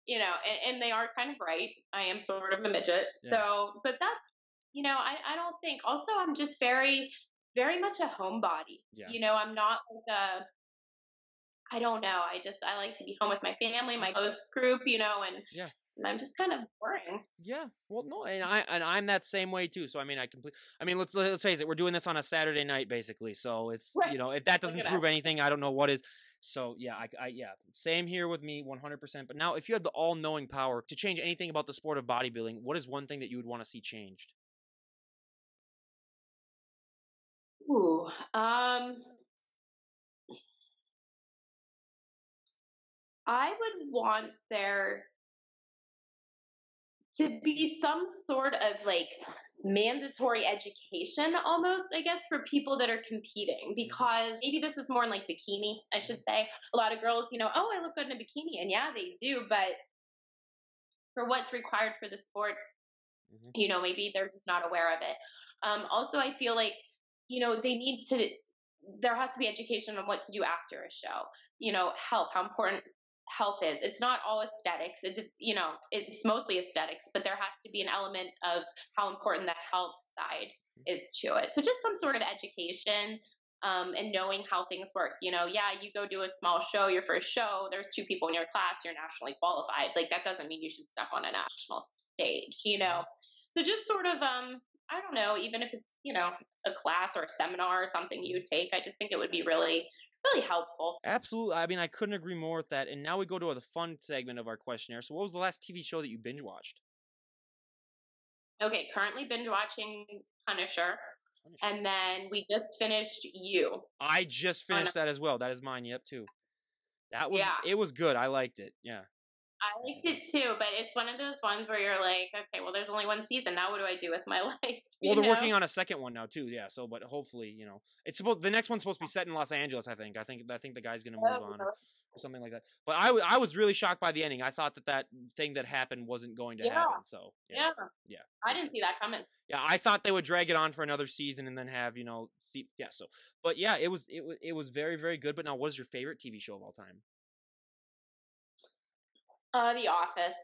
you know, and, and they are kind of right. I am sort of a midget. Yeah. So, but that's, you know, I, I don't think. Also, I'm just very, very much a homebody. Yeah. You know, I'm not like a. I don't know. I just I like to be home with my family, my close group, you know, and Yeah. And I'm just kind of boring. Yeah, well, no, and I and I'm that same way too. So I mean, I complete. I mean, let's let's face it, we're doing this on a Saturday night basically. So it's Right. you know, if that doesn't prove anything, I don't know what is. So yeah, I, I yeah, same here with me, 100. percent But now, if you had the all-knowing power to change anything about the sport of bodybuilding, what is one thing that you would want to see changed? Ooh, um, I would want there to be some sort of like mandatory education almost, I guess, for people that are competing because maybe this is more in like bikini, I should say. A lot of girls, you know, oh, I look good in a bikini. And yeah, they do. But for what's required for the sport, Mhm. you know, maybe they're just not aware of it. Um, also, I feel like, you know, they need to, there has to be education on what to do after a show. You know, health, how important health is. It's not all aesthetics. It's, you know, it's mostly aesthetics, but there has to be an element of how important the health side is to it. So just some sort of education um, and knowing how things work. You know, yeah, you go do a small show, your first show, there's two people in your class, you're nationally qualified. Like that doesn't mean you should step on a national stage, you know? So just sort of, um, I don't know, even if it's, you know, a class or a seminar or something you take, I just think it would be really, really helpful. Absolutely. I mean, I couldn't agree more with that. And now we go to the fun segment of our questionnaire. So, what was the last TV show that you binge watched? Okay, currently binge watching Punisher, and then we just finished You. I just finished that as well. That is mine. Yep, too. That was Yeah. it. Was good. I liked it. Yeah. I liked it too, but it's one of those ones where you're like, okay, well, there's only one season. Now, what do I do with my *laughs* life? Well, they're working on a second one now too. Yeah. So, but hopefully, you know, it's supposed. The next one's supposed to be set in Los Angeles. I think. I think. I think the guy's gonna move on or, oh. or something like that. But I, w- I was really shocked by the ending. I thought that that thing that happened wasn't going to Yeah. happen. So Yeah, yeah. I didn't sure. see that coming. Yeah, I thought they would drag it on for another season and then have you know, see, yeah. So, but yeah, it was it was it was very very good. But now, what is your favorite TV show of all time? Uh, The Office.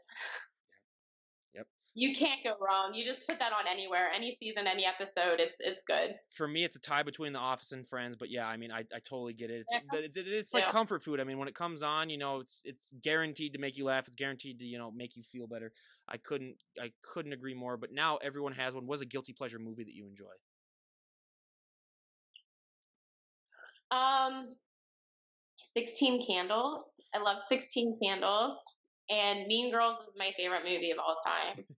Yep. You can't go wrong. You just put that on anywhere, any season, any episode. It's it's good. For me, it's a tie between The Office and Friends. But yeah, I mean, I, I totally get it. It's Yeah. it- it- it's like Yeah. comfort food. I mean, when it comes on, you know, it's it's guaranteed to make you laugh. It's guaranteed to you know make you feel better. I couldn't I couldn't agree more. But now everyone has one. What is a guilty pleasure movie that you enjoy? Um, 16 Candles. I love 16 Candles. And Mean Girls is my favorite movie of all time. *laughs*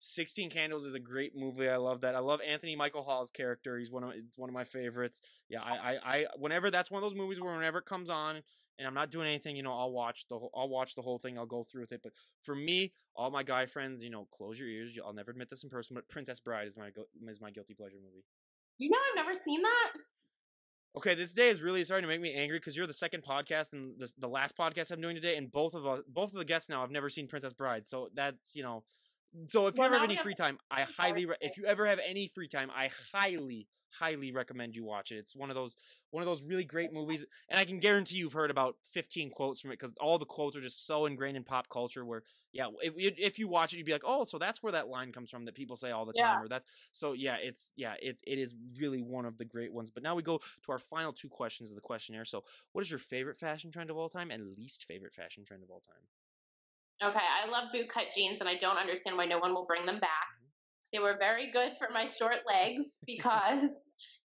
16 Candles is a great movie. I love that. I love Anthony Michael Hall's character. He's one of it's one of my favorites. Yeah, I, I, I whenever that's one of those movies where whenever it comes on and I'm not doing anything, you know, I'll watch the whole, I'll watch the whole thing. I'll go through with it. But for me, all my guy friends, you know, close your ears. I'll never admit this in person, but Princess Bride is my is my guilty pleasure movie. You know, I've never seen that. Okay, this day is really starting to make me angry because you're the second podcast and the, the last podcast I'm doing today, and both of us, both of the guests now, I've never seen Princess Bride, so that's you know, so if well, you ever have any free time, I highly, re- if you ever have any free time, I highly, highly recommend you watch it. It's one of those one of those really great movies, and I can guarantee you've heard about 15 quotes from it because all the quotes are just so ingrained in pop culture. Where yeah, if if you watch it, you'd be like, oh, so that's where that line comes from that people say all the time, yeah. or that's so yeah, it's yeah, it it is really one of the great ones. But now we go to our final two questions of the questionnaire. So, what is your favorite fashion trend of all time and least favorite fashion trend of all time? Okay, I love bootcut jeans, and I don't understand why no one will bring them back. They were very good for my short legs *laughs* because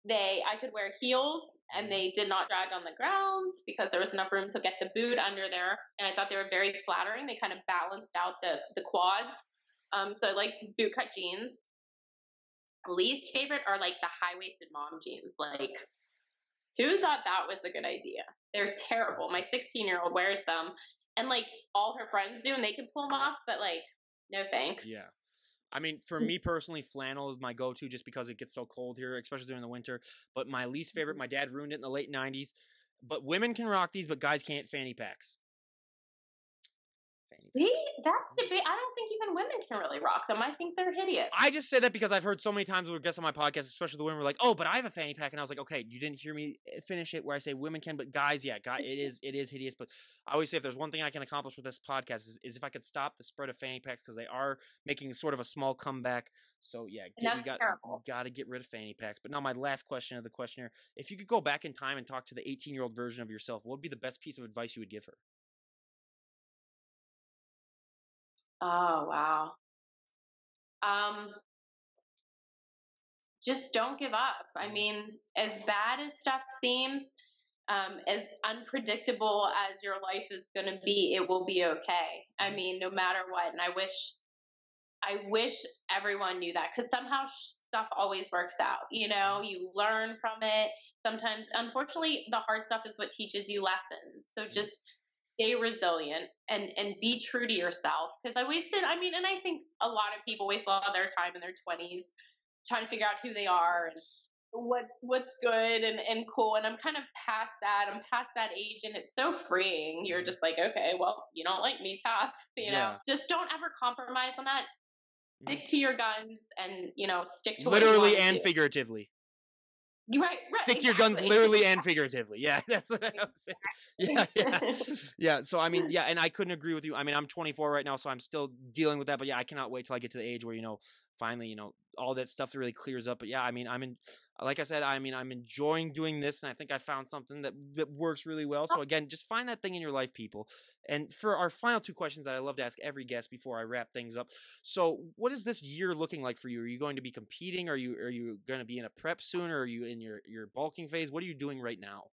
they I could wear heels and they did not drag on the ground because there was enough room to get the boot under there. And I thought they were very flattering. They kind of balanced out the the quads. Um, so I liked boot cut jeans. Least favorite are like the high waisted mom jeans. Like, who thought that was a good idea? They're terrible. My 16 year old wears them, and like all her friends do, and they can pull them off, but like, no thanks. Yeah. I mean, for mm. me personally, flannel is my go-to just because it gets so cold here, especially during the winter. But my least favorite, mm-hmm. my dad ruined it in the late '90s. But women can rock these, but guys can't fanny packs. See, that's the. I don't think even women can really rock them. I think they're hideous. I just say that because I've heard so many times with guests on my podcast, especially the women, were like, "Oh, but I have a fanny pack," and I was like, "Okay, you didn't hear me eh, finish it where I say women can, but guys, yeah, guy, it is it is hideous." But I always say if there's one thing I can accomplish with this podcast is, is if I could stop the spread of fanny packs because they are making sort of a small comeback. So yeah, get, you got got to get rid of fanny packs. But now my last question of the questionnaire: If you could go back in time and talk to the 18 year old version of yourself, what would be the best piece of advice you would give her? Oh, wow. Um, just don't give up. I mm-hmm. mean, as bad as stuff seems, um, as unpredictable as your life is going to be, it will be okay. I mm-hmm. mean, no matter what. And I wish, I wish everyone knew that because somehow stuff always works out. You know, mm-hmm. you learn from it. Sometimes, unfortunately, the hard stuff is what teaches you lessons. So just stay resilient and and be true to yourself. Because i wasted i mean and i think a lot of people waste a lot of their time in their 20s trying to figure out who they are and what what's good and, and cool and i'm kind of past that i'm past that age and it's so freeing. You're mm-hmm. just like okay well you don't like me tough you know? Just don't ever compromise on that. Stick mm-hmm. to your guns and you know stick to literally and figuratively Right, right, Stick to your guns literally and *laughs* figuratively. Yeah, *laughs* that's what I was saying. Yeah, yeah. *laughs* yeah. So I mean, yeah, and I couldn't agree with you. I mean, I'm 24 right now, so I'm still dealing with that. But yeah, I cannot wait till I get to the age where, you know, finally, you know, all that stuff that really clears up. But yeah, I mean, I'm in, like I said, I mean, I'm enjoying doing this, and I think I found something that that works really well. So oh. again, just find that thing in your life, people. And for our final two questions that I love to ask every guest before I wrap things up. So, what is this year looking like for you? Are you going to be competing? Are you are you going to be in a prep soon, or are you in your your bulking phase? What are you doing right now?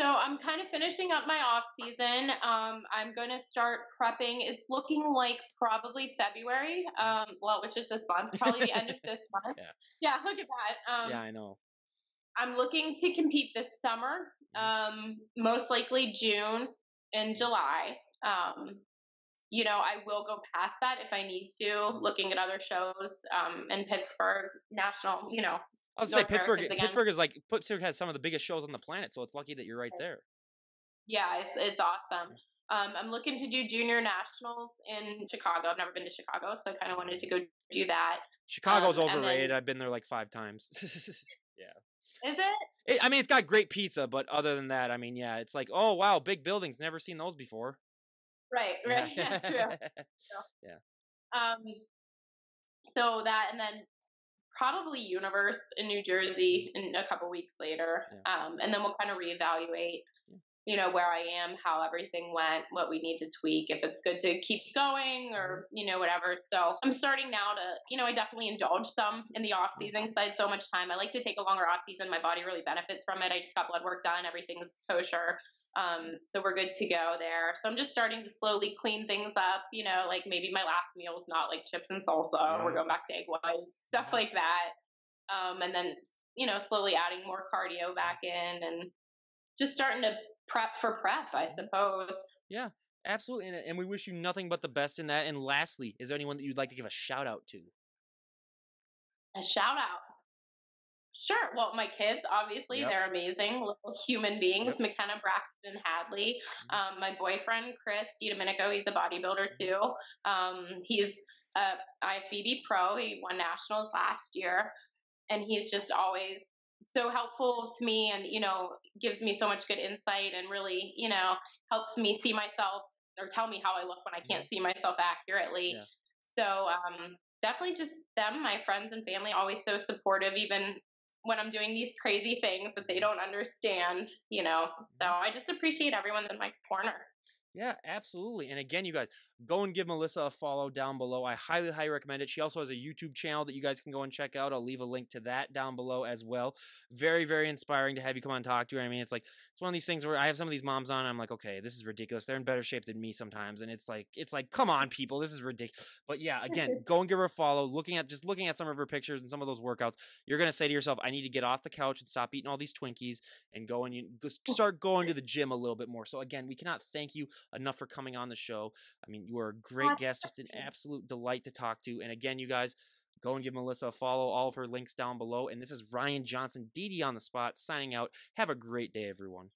So I'm kind of finishing up my off season. Um, I'm going to start prepping. It's looking like probably February. Um, well, which is this month, probably the end of *laughs* this month. Yeah. yeah, look at that. Um, yeah, I know. I'm looking to compete this summer, mm-hmm. um, most likely June and July. Um, you know, I will go past that if I need to, looking at other shows um, in Pittsburgh, national, you know, I was say Pittsburgh. Pittsburgh is like Pittsburgh has some of the biggest shows on the planet, so it's lucky that you're right there. Yeah, it's it's awesome. Um, I'm looking to do junior nationals in Chicago. I've never been to Chicago, so I kind of wanted to go do that. Chicago's um, overrated. Then, I've been there like five times. *laughs* yeah. Is it? it? I mean, it's got great pizza, but other than that, I mean, yeah, it's like, oh wow, big buildings. Never seen those before. Right. *laughs* Right. *laughs* Yeah, true. yeah. Um. So that, and then probably Universe in New Jersey in a couple weeks later. Yeah. Um, and then we'll kind of reevaluate, yeah. you know, where I am, how everything went, what we need to tweak, if it's good to keep going or, mm-hmm. you know, whatever. So I'm starting now to, you know, I definitely indulge some in the off mm-hmm. season because I had so much time. I like to take a longer off season. My body really benefits from it. I just got blood work done. Everything's kosher. Um, so we're good to go there. So I'm just starting to slowly clean things up. You know, like maybe my last meal is not like chips and salsa. Yeah. We're going back to egg whites, stuff like that. Um, and then you know, slowly adding more cardio back in and just starting to prep for prep, I suppose. Yeah, absolutely. And, and we wish you nothing but the best in that. And lastly, is there anyone that you'd like to give a shout out to? A shout out. Sure. Well, my kids, obviously, yep. they're amazing little human beings. Yep. McKenna Braxton Hadley. Mm-hmm. Um, my boyfriend, Chris DiDomenico, he's a bodybuilder mm-hmm. too. Um, he's a IFBB pro. He won nationals last year and he's just always so helpful to me and you know gives me so much good insight and really you know helps me see myself or tell me how I look when I can't see myself accurately. Yeah. So um, definitely just them, my friends and family, always so supportive, even when I'm doing these crazy things that they don't understand. You know, so mm-hmm. I just appreciate everyone in my corner. Yeah, absolutely. And again, you guys, go and give Melissa a follow down below. I highly, highly recommend it. She also has a YouTube channel that you guys can go and check out. I'll leave a link to that down below as well. Very, very inspiring to have you come on and talk to her. I mean, it's like it's one of these things where I have some of these moms on. I'm like, okay, this is ridiculous. They're in better shape than me sometimes, and it's like, it's like, come on, people, this is ridiculous. But yeah, again, *laughs* go and give her a follow. Looking at just looking at some of her pictures and some of those workouts, you're gonna say to yourself, I need to get off the couch and stop eating all these Twinkies and go and you *laughs* start going to the gym a little bit more. So again, we cannot thank you enough for coming on the show. I mean, you are a great guest just an absolute delight to talk to. And again, you guys, go and give Melissa a follow. All of her links down below. And this is Ryan Johnson, DD on the spot, signing out. Have a great day, everyone.